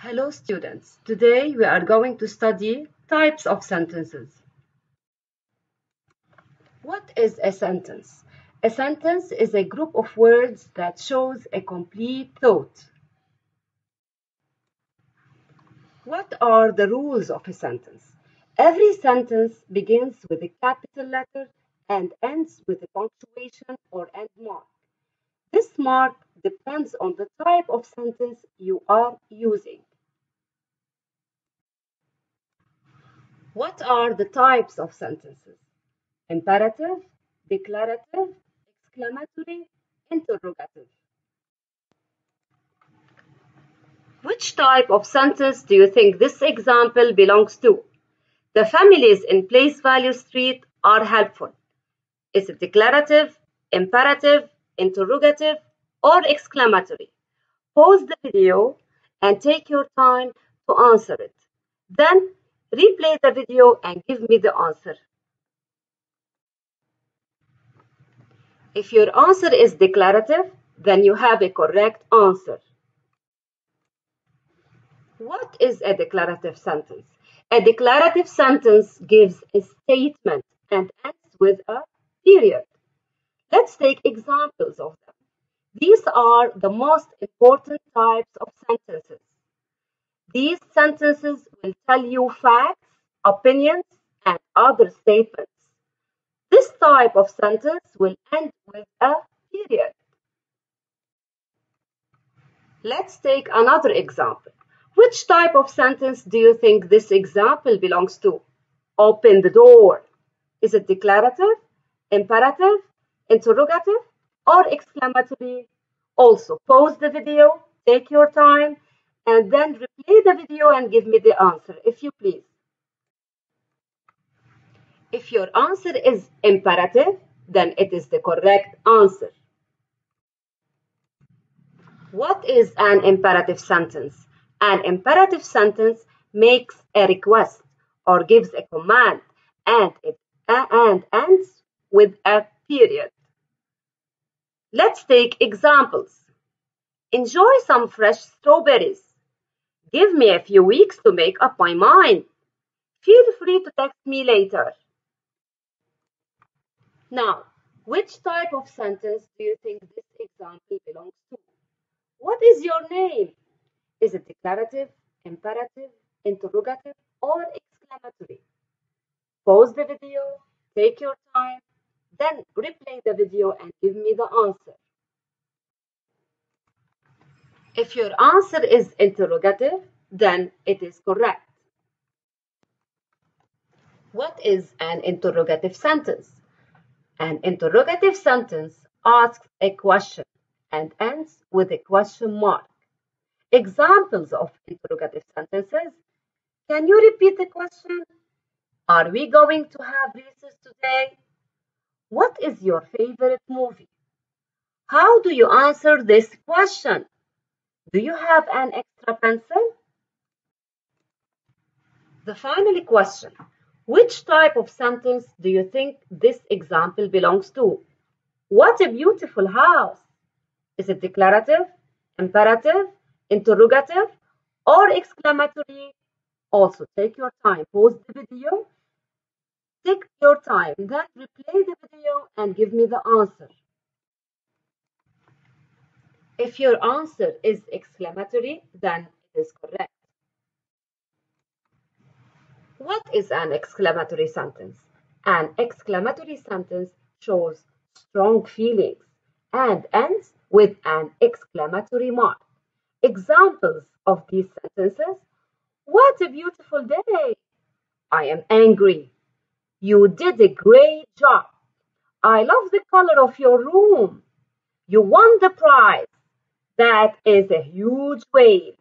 Hello students, today we are going to study types of sentences. What is a sentence? A sentence is a group of words that shows a complete thought. What are the rules of a sentence? Every sentence begins with a capital letter and ends with a punctuation or end mark. This mark depends on the type of sentence you are using. What are the types of sentences? Imperative, declarative, exclamatory, interrogative. Which type of sentence do you think this example belongs to? The families in Place Value Street are helpful. Is it declarative, imperative, interrogative, or exclamatory? Pause the video and take your time to answer it. Then replay the video and give me the answer. If your answer is declarative, then you have a correct answer. What is a declarative sentence? A declarative sentence gives a statement and ends with a period. Let's take examples of them. These are the most important types of sentences. These sentences will tell you facts, opinions, and other statements. This type of sentence will end with a period. Let's take another example. Which type of sentence do you think this example belongs to? Open the door. Is it declarative, imperative, interrogative, or exclamatory? Also, pause the video, take your time, and then replay the video and give me the answer, if you please. If your answer is imperative, then it is the correct answer. What is an imperative sentence? An imperative sentence makes a request or gives a command and it and ends with a period. Let's take examples. Enjoy some fresh strawberries. Give me a few weeks to make up my mind. Feel free to text me later. Now, which type of sentence do you think this example belongs to? What is your name? Is it declarative, imperative, interrogative, or exclamatory? Pause the video, take your time, then replay the video and give me the answer. If your answer is interrogative, then it is correct. What is an interrogative sentence? An interrogative sentence asks a question and ends with a question mark. Examples of interrogative sentences. Can you repeat the question? Are we going to have recess today? What is your favorite movie? How do you answer this question? Do you have an extra pencil? The final question. Which type of sentence do you think this example belongs to? What a beautiful house! Is it declarative, imperative, interrogative, or exclamatory? Also, take your time. Pause the video. Take your time. Then replay the video and give me the answer. If your answer is exclamatory, then it is correct. What is an exclamatory sentence? An exclamatory sentence shows strong feelings and ends with an exclamatory mark. Examples of these sentences What a beautiful day! I am angry. You did a great job. I love the color of your room. You won the prize. That is a huge whale.